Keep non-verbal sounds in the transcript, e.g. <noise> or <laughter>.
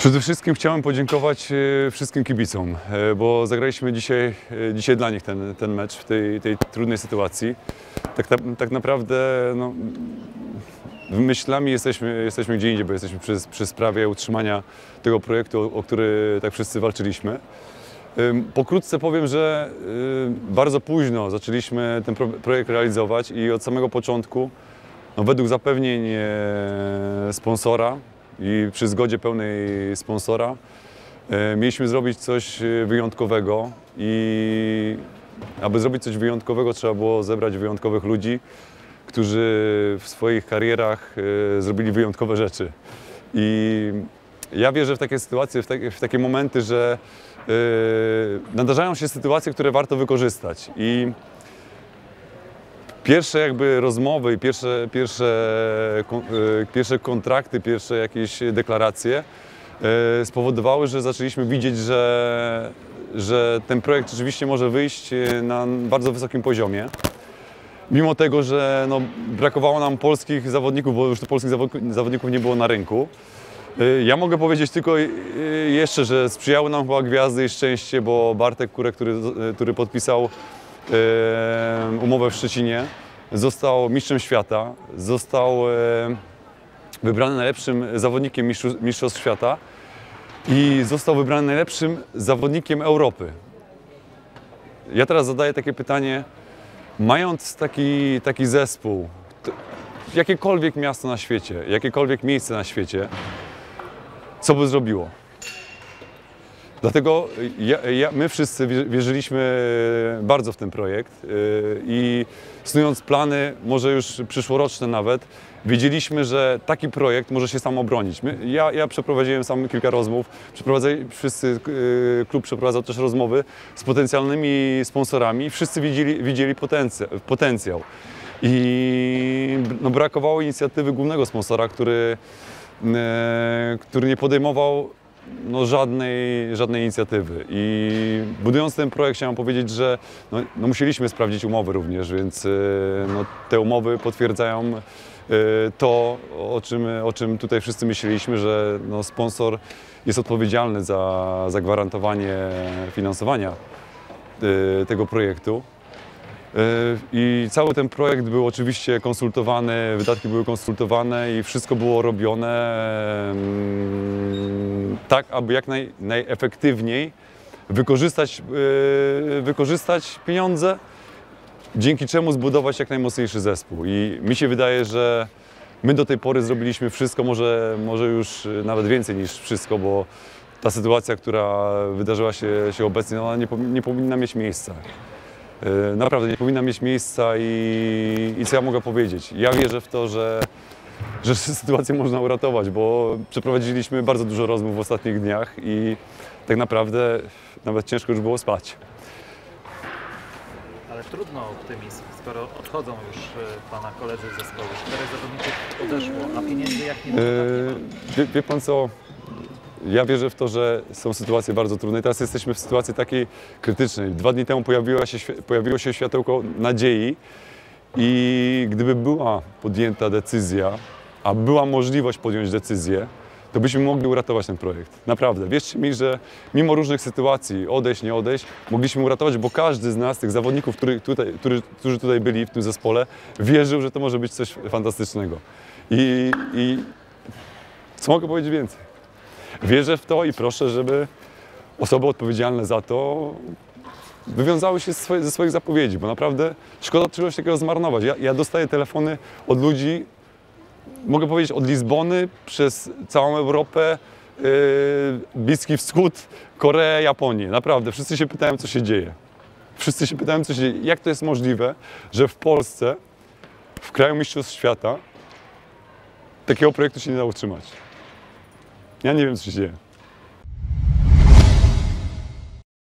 Przede wszystkim chciałem podziękować e, wszystkim kibicom, e, bo zagraliśmy dzisiaj, e, dzisiaj dla nich ten, ten mecz w tej, tej trudnej sytuacji. Tak, tak naprawdę no, myślami jesteśmy, jesteśmy gdzie indziej, bo jesteśmy przy, przy sprawie utrzymania tego projektu, o, o który tak wszyscy walczyliśmy. Pokrótce powiem, że y, bardzo późno zaczęliśmy ten pro- projekt realizować i od samego początku, no według zapewnień sponsora i przy zgodzie pełnej sponsora, e, mieliśmy zrobić coś e, wyjątkowego i aby zrobić coś wyjątkowego trzeba było zebrać wyjątkowych ludzi, którzy w swoich karierach e, zrobili wyjątkowe rzeczy. I ja wierzę w takie sytuacje, w, takie- w takie momenty, że e, nadarzają się sytuacje, które warto wykorzystać. I pierwsze jakby rozmowy pierwsze, pierwsze, e, pierwsze kontrakty, pierwsze jakieś deklaracje e, spowodowały, że zaczęliśmy widzieć, że, że ten projekt rzeczywiście może wyjść e, na bardzo wysokim poziomie. Mimo tego, że no, brakowało nam polskich zawodników, bo już tu polskich zawodników- nie było na rynku. Ja mogę powiedzieć tylko jeszcze, że sprzyjały nam chyba gwiazdy i szczęście, bo Bartek Kurek, który, który podpisał umowę w Szczecinie, został mistrzem świata, został wybrany najlepszym zawodnikiem Mistrzostw Świata i został wybrany najlepszym zawodnikiem Europy. Ja teraz zadaję takie pytanie, mając taki, taki zespół, jakiekolwiek miasto na świecie, jakiekolwiek miejsce na świecie, co by zrobiło? Dlatego ja, ja, my wszyscy wie- wierzyliśmy bardzo w ten projekt yy, i snując plany, może już przyszłoroczne nawet, wiedzieliśmy, że taki projekt może się sam obronić. My, ja, ja przeprowadziłem sam kilka rozmów, wszyscy, yy, klub przeprowadzał też rozmowy z potencjalnymi sponsorami, wszyscy widzieli, widzieli potencjał. I no, brakowało inicjatywy głównego sponsora, który, e, który nie podejmował no, żadnej, żadnej inicjatywy. I budując ten projekt chciałem powiedzieć, że no, no, musieliśmy sprawdzić umowy również, więc e, no, te umowy potwierdzają e, to, o czym, o czym tutaj wszyscy myśleliśmy, że no, sponsor jest odpowiedzialny za zagwarantowanie finansowania e, tego projektu. E, I cały ten projekt był oczywiście konsultowany, wydatki były konsultowane i wszystko było robione mm, tak, aby jak naj, najefektywniej wykorzystać, e, wykorzystać pieniądze, dzięki czemu zbudować jak najmocniejszy zespół. I mi się wydaje, że my do tej pory zrobiliśmy wszystko, może, może już nawet więcej niż wszystko, bo ta sytuacja, która wydarzyła się, się obecnie, ona nie, nie powinna mieć miejsca. E, Naprawdę nie powinna mieć miejsca i, i co ja mogę powiedzieć? Ja wierzę w to, że, że <laughs> sytuację można uratować, bo przeprowadziliśmy bardzo dużo rozmów w ostatnich dniach i tak naprawdę nawet ciężko już było spać. Ale trudno optymizm, skoro odchodzą już e, Pana koledzy z zespołu. Czterech zawodników odeszło, a pieniędzy jak nie było, tak ma. Wie, wie pan co? Ja wierzę w to, że są sytuacje bardzo trudne. Teraz jesteśmy w sytuacji takiej krytycznej. Dwa dni temu pojawiło się, pojawiło się światełko nadziei i gdyby była podjęta decyzja, a była możliwość podjąć decyzję, to byśmy mogli uratować ten projekt. Naprawdę. Wierzcie mi, że mimo różnych sytuacji, odejść, nie odejść, mogliśmy uratować, bo każdy z nas, tych zawodników, który tutaj, który, którzy tutaj byli w tym zespole, wierzył, że to może być coś fantastycznego. I, i co mogę powiedzieć więcej? Wierzę w to i proszę, żeby osoby odpowiedzialne za to wywiązały się ze swoich zapowiedzi, bo naprawdę szkoda czegoś takiego zmarnować. Ja, ja dostaję telefony od ludzi, mogę powiedzieć od Lizbony przez całą Europę, yy, Bliski Wschód, Koreę, Japonię. Naprawdę, wszyscy się pytają, co się dzieje. Wszyscy się pytają, co się dzieje. Jak to jest możliwe, że w Polsce, w kraju mistrzostw świata, takiego projektu się nie da utrzymać? Ja nie wiem, co się dzieje.